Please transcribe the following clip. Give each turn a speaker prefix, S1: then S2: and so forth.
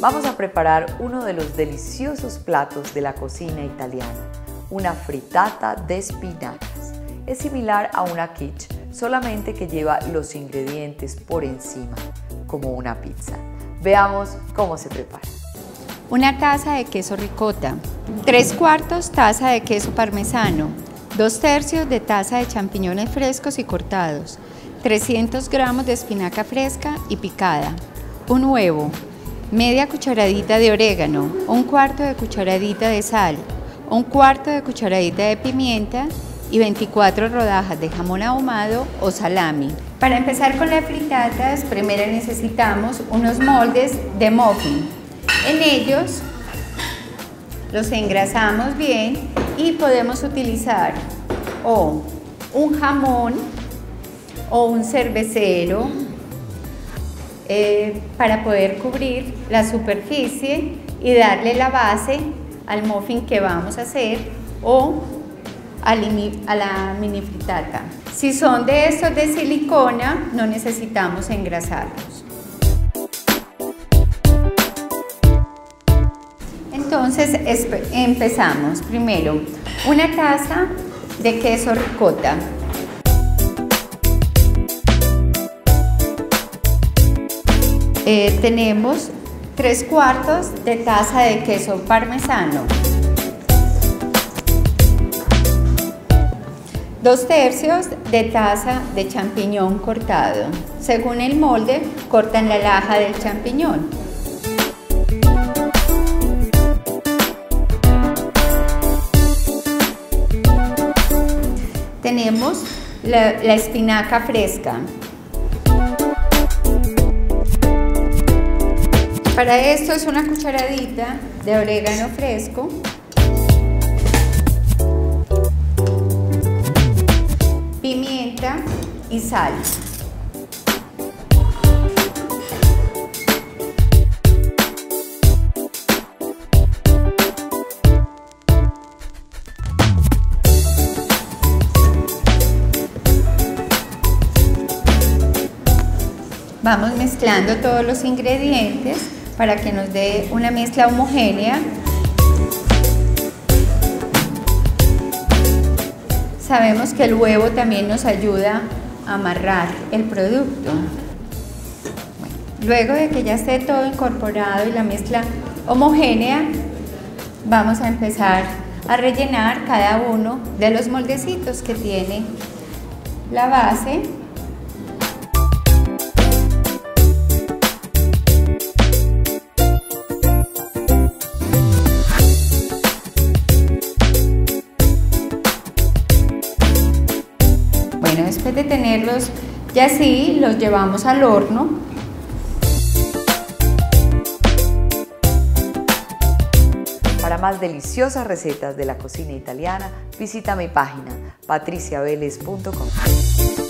S1: Vamos a preparar uno de los deliciosos platos de la cocina italiana, una fritata de espinacas. Es similar a una quiche, solamente que lleva los ingredientes por encima, como una pizza. Veamos cómo se prepara.
S2: Una taza de queso ricota, 3 cuartos taza de queso parmesano, 2 tercios de taza de champiñones frescos y cortados, 300 gramos de espinaca fresca y picada, un huevo, media cucharadita de orégano, un cuarto de cucharadita de sal, un cuarto de cucharadita de pimienta y 24 rodajas de jamón ahumado o salami. Para empezar con las fritatas, primero necesitamos unos moldes de muffin. En ellos los engrasamos bien y podemos utilizar o un jamón o un cervecero eh, para poder cubrir la superficie y darle la base al muffin que vamos a hacer o a la mini fritata. Si son de estos de silicona, no necesitamos engrasarlos. Entonces empezamos. Primero, una taza de queso ricota. Eh, tenemos tres cuartos de taza de queso parmesano. Dos tercios de taza de champiñón cortado. Según el molde, cortan la laja del champiñón. Tenemos la espinaca fresca. Para esto es una cucharadita de orégano fresco. pimienta y sal. Vamos mezclando todos los ingredientes para que nos dé una mezcla homogénea Sabemos que el huevo también nos ayuda a amarrar el producto. luego de que ya esté todo incorporado y la mezcla homogénea, vamos a empezar a rellenar cada uno de los moldecitos que tiene la base de tenerlos ya así, los llevamos al horno.
S1: Para más deliciosas recetas de la cocina italiana, visita mi página patriciaveles.com.